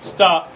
Stop.